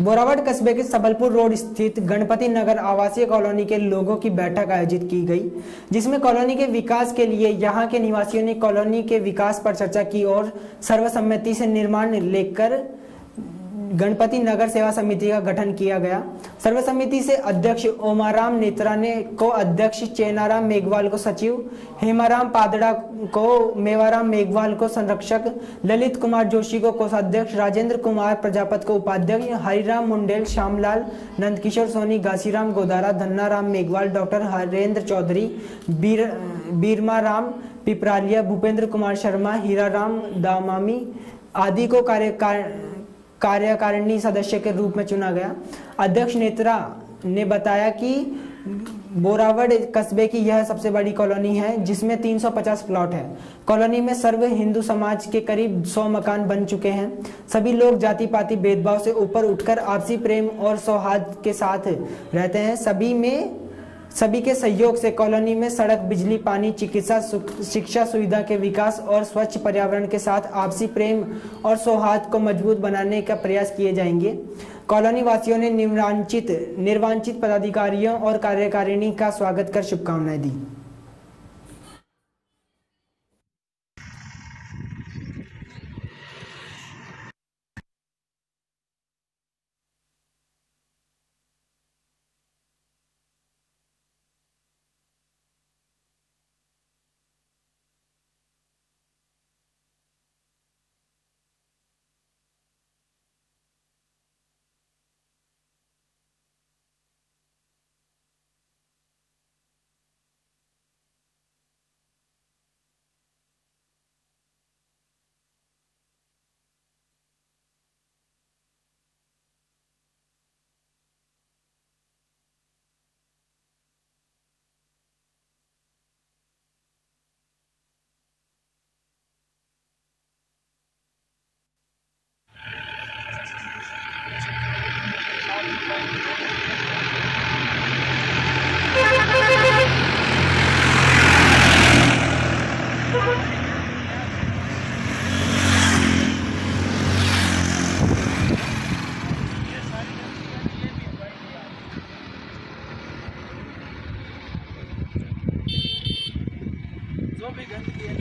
बोरावट कस्बे के सबलपुर रोड स्थित गणपति नगर आवासीय कॉलोनी के लोगों की बैठक आयोजित की गई, जिसमें कॉलोनी के विकास के लिए यहाँ के निवासियों ने कॉलोनी के विकास पर चर्चा की और सर्वसम्मति से निर्माण लेकर गणपति नगर सेवा समिति का गठन किया गया। सर्वसमिति से अध्यक्ष ओमाराम नेत्रा ने को अध्यक्ष चेनाराम मेघवाल को सचिव, हेमाराम पादड़ा को, मेवाराम मेघवाल को संरक्षक, ललित कुमार जोशी को कोषाध्यक्ष, राजेंद्र कुमार प्रजापत को उपाध्यक्ष, हरिराम मुंडेल, श्यामलाल, नंदकिशोर सोनी घासीराम गोदारा, धन्नाराम मेघवाल, डॉक्टर हरेंद्र चौधरी, बीर बीरमा राम पिपरालिया, भूपेंद्र कुमार शर्मा, हीराराम दामामी आदि को कार्य कार्यकारिणी सदस्य के रूप में चुना गया। अध्यक्ष नेत्रा ने बताया कि बोरावड़ कस्बे की यह सबसे बड़ी कॉलोनी है, जिसमें 350 प्लॉट है। कॉलोनी में सर्व हिंदू समाज के करीब 100 मकान बन चुके हैं। सभी लोग जाति पाति भेदभाव से ऊपर उठकर आपसी प्रेम और सौहार्द के साथ रहते हैं। सभी में सभी के सहयोग से कॉलोनी में सड़क, बिजली, पानी, चिकित्सा शिक्षा सुविधा के विकास और स्वच्छ पर्यावरण के साथ आपसी प्रेम और सौहार्द को मज़बूत बनाने का प्रयास किए जाएँगे। कॉलोनी वासियों ने निर्वांचित निर्वांचित पदाधिकारियों और कार्यकारिणी का स्वागत कर शुभकामनाएँ दी जो भी गंदगी है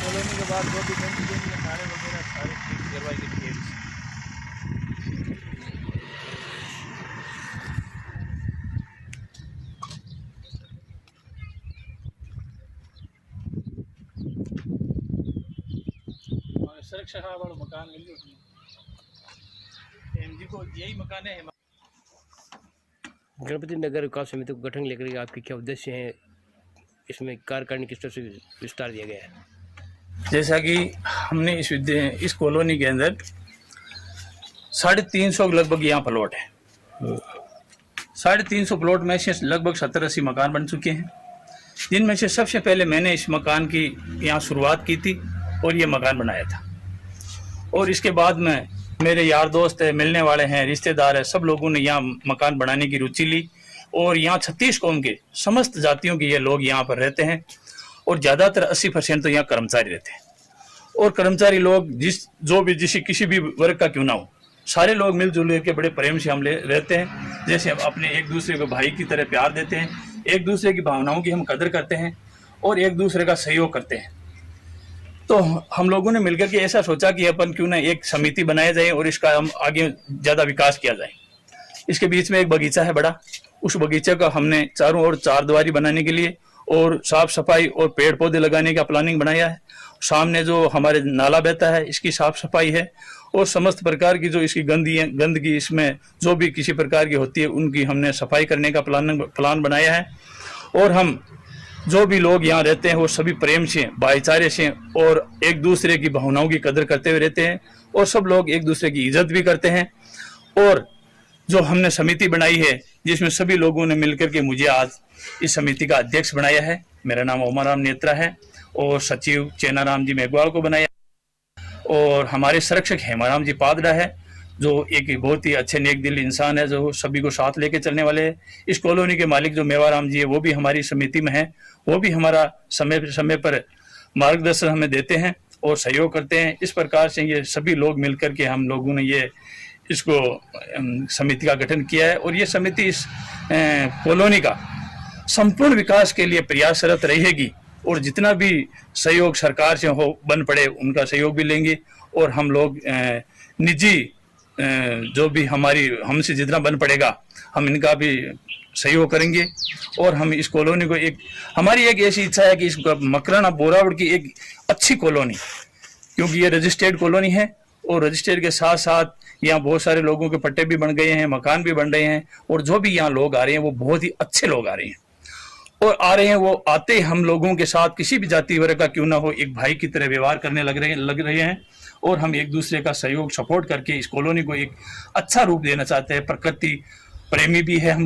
कॉलोनी के बाद जो भी गंदगी है नाले वगैरह सारे ठीक करवाई गई है सुरक्षा वाला मकान मिल गया। एम जी को यही मकान है गणपति नगर विकास समिति को गठन लेकर आपके क्या उद्देश्य हैं? इसमें कार्यकारिणी किस तरह से विस्तार दिया गया है। जैसा कि हमने इस विद्या, इस कॉलोनी के अंदर साढ़े तीन सौ लगभग यहाँ प्लॉट है। साढ़े तीन सौ प्लॉट में से लगभग सत्तर अस्सी मकान बन चुके हैं। जिनमें से सबसे पहले मैंने इस मकान की यहाँ शुरुआत की थी और ये मकान बनाया था। और इसके बाद में मेरे यार दोस्त है, मिलने वाले हैं, रिश्तेदार है, सब लोगों ने यहाँ मकान बनाने की रुचि ली। और यहाँ छत्तीस कौम के समस्त जातियों के ये लोग यहाँ पर रहते हैं और ज़्यादातर अस्सी परसेंट तो यहाँ कर्मचारी रहते हैं। और कर्मचारी लोग जिस, जो भी, जिस, किसी भी वर्ग का क्यों ना हो, सारे लोग मिलजुल के बड़े प्रेम से हम ले, रहते हैं। जैसे हम अपने एक दूसरे को भाई की तरह प्यार देते हैं, एक दूसरे की भावनाओं की हम कदर करते हैं और एक दूसरे का सहयोग करते हैं। तो हम लोगों ने मिलकर के ऐसा सोचा कि अपन क्यों ना एक समिति बनाया जाए और इसका हम आगे ज़्यादा विकास किया जाए। इसके बीच में एक बगीचा है बड़ा। उस बगीचे का हमने चारों ओर चार दीवारी बनाने के लिए और साफ़ सफ़ाई और पेड़ पौधे लगाने का प्लानिंग बनाया है। सामने जो हमारे नाला बहता है, इसकी साफ़ सफ़ाई है और समस्त प्रकार की जो इसकी गंदी गंदगी इसमें जो भी किसी प्रकार की होती है, उनकी हमने सफ़ाई करने का प्लान प्लान बनाया है। और हम जो भी लोग यहाँ रहते हैं, वो सभी प्रेम से, भाईचारे से और एक दूसरे की भावनाओं की कदर करते हुए रहते हैं और सब लोग एक दूसरे की इज़्ज़त भी करते हैं। और जो हमने समिति बनाई है, जिसमें सभी लोगों ने मिलकर के मुझे आज इस समिति का अध्यक्ष बनाया है। मेरा नाम ओमाराम नेत्रा है और सचिव चेनाराम जी मेघवाल को बनाया और हमारे संरक्षक हेमाराम जी पादड़ा है। जो एक बहुत ही अच्छे नेक दिल इंसान है, जो सभी को साथ लेके चलने वाले हैं। इस कॉलोनी के मालिक जो मेवाराम जी है, वो भी हमारी समिति में है। वो भी हमारा समय समय पर मार्गदर्शन हमें देते हैं और सहयोग करते हैं। इस प्रकार से ये सभी लोग मिलकर के हम लोगों ने ये, इसको समिति का गठन किया है और ये समिति इस कॉलोनी का संपूर्ण विकास के लिए प्रयासरत रहेगी और जितना भी सहयोग सरकार से हो, बन पड़े, उनका सहयोग भी लेंगे और हम लोग निजी जो भी हमारी, हमसे जितना बन पड़ेगा, हम इनका भी सहयोग करेंगे। और हम इस कॉलोनी को एक, हमारी एक ऐसी इच्छा है कि इस मकराना बोरावड़ की एक अच्छी कॉलोनी, क्योंकि ये रजिस्टर्ड कॉलोनी है, और रजिस्टर्ड के साथ साथ यहाँ बहुत सारे लोगों के पट्टे भी बन गए हैं, मकान भी बन रहे हैं, और जो भी यहाँ लोग आ रहे हैं, वो बहुत ही अच्छे लोग आ रहे हैं। और आ रहे हैं, वो आते हम लोगों के साथ, किसी भी जाति वर्ग का क्यों ना हो, एक भाई की तरह व्यवहार करने लग रहे लग रहे हैं और हम एक दूसरे का सहयोग सपोर्ट करके इस कॉलोनी को एक अच्छा रूप देना चाहते हैं। प्रकृति, प्रेमी भी है हम